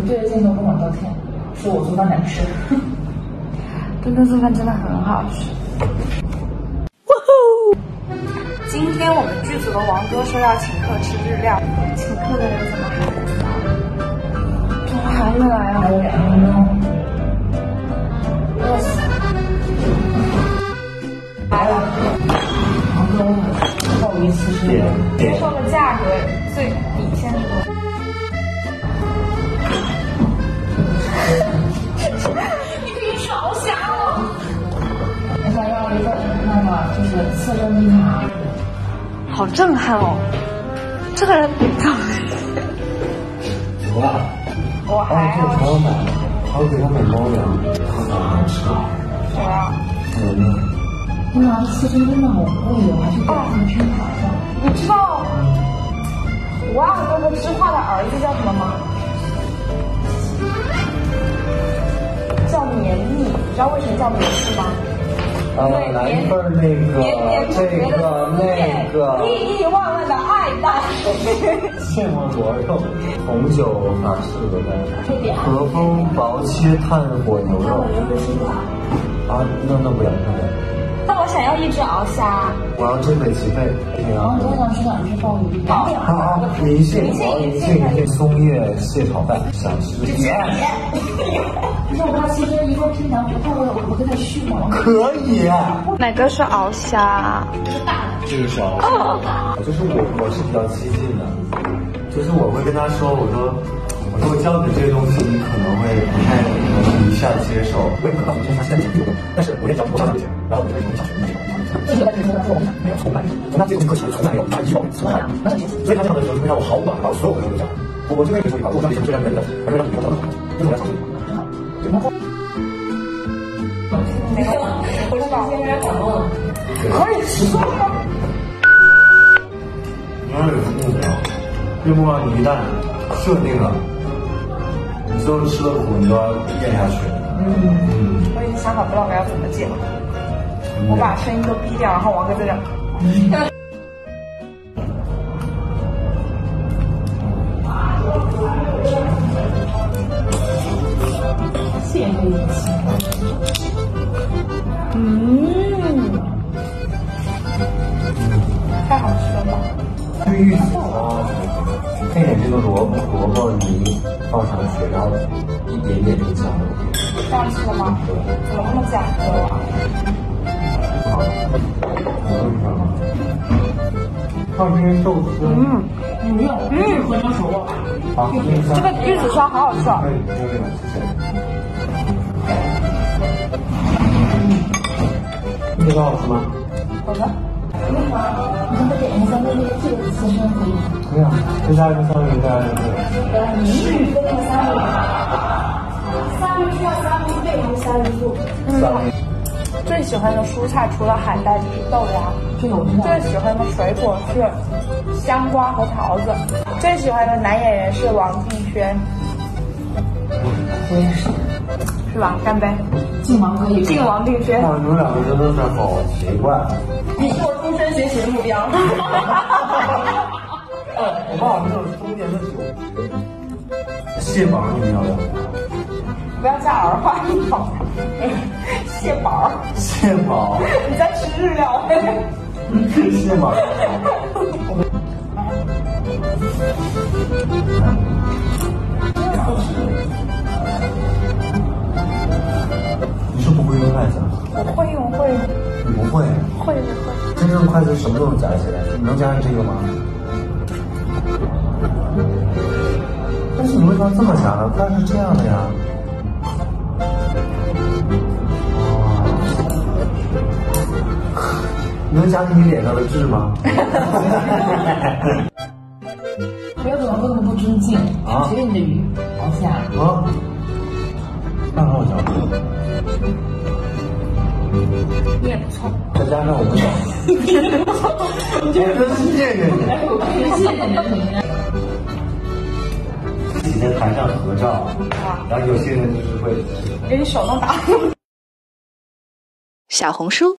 你对着镜头跟我道歉，说我做饭难吃。墩墩做饭真的很好吃。今天我们剧组的王哥说要请客吃日料，请客的人怎么还不到？怎么还没来啊？还有两分钟，饿死了！来了，王哥，不好意思，是接受的价格就是刺身冰茶，好震撼哦！这个人怎么了？我还啊，这个朋友买，还要给他买猫粮，好难吃。谁啊？嗯呢？天哪，刺身真的好贵哦，还是大份拼盘的。你知道吴二哥和知画的儿子叫什么吗？叫绵密，你知道为什么叫绵密吗？啊，来一份那个这个那个意义万万的爱戴。芥末螺肉、红酒法式鹅肝、和风薄切炭火牛肉。啊，那那不要，那不要。那我想要一只鳌虾，我要真北齐贝。对然后啊。多想吃两只鲍鱼，鲍鱼好好，银杏，我要银杏银杏松叶蟹炒饭，想吃可以。哪个是鳌虾？这个是哦，就是我我是比较激进的，就是我会跟他说，我说我说我教你这些东西，你可能会不太能一下接受。为什么？因为他现在讲这个，但是我连教我上大学，然后我就开始从小学那种。这个在这个过程中没有从来，从他这个课起从来没有他以后从来，所以他这样的时候就会让我好暖，然后所有朋友都这样。我我就跟你说一句话，我教你什么最让人的，而是让你以后教的好，就是我要讲的。对吗？没有？我知道。有点感冒了。可以吃吗？你要有个目标，这个目标你一旦设定了，你所有吃的苦你都要咽下去。嗯我已经想好 vlog 要怎么剪了。我把声音都逼掉，然后王哥在这玉子啊，配点这个萝卜萝卜泥放上去，然后一点点这个酱油。这样吃了吗？对，怎么那么讲究啊？好，我问？放这些寿司，嗯，不用，嗯，合成熟了。好，这个玉子烧好好吃啊可！以，就这个，谢谢。这个好吃吗？好的。那个，你能不能点一下那个这个刺身可以吗？可以啊，再加一个三文鱼，再加一个这个。呃，你是跟那个三文鱼，三文鱼要三文鱼背还是三文鱼肚？三文鱼。最喜欢的蔬菜除了海带就是豆芽，这个我知道。最喜欢的水果是香瓜和桃子，最喜欢的男演员是王敬轩，我也是。是吧？干杯！靖王可以。敬王敬轩，哇，你们两个真的是好奇怪。你是我终身学习的目标。我爸没有中年的酒。蟹堡你们要不要？不要加儿化音好。蟹堡，蟹堡，你在吃日料？蟹堡。真正的筷子什么都能夹起来，你能夹上这个吗？但是你为什么这么夹呢？它是这样的呀。能夹进你脸上的痣吗？不要对王哥那么不尊敬。啊学你的鱼，往下。啊，那很好嚼。也不错。再加上我们老，我真是谢谢你。我可以谢谢你。一起在台上合照，然后有些人就是会。给你手动打。小红书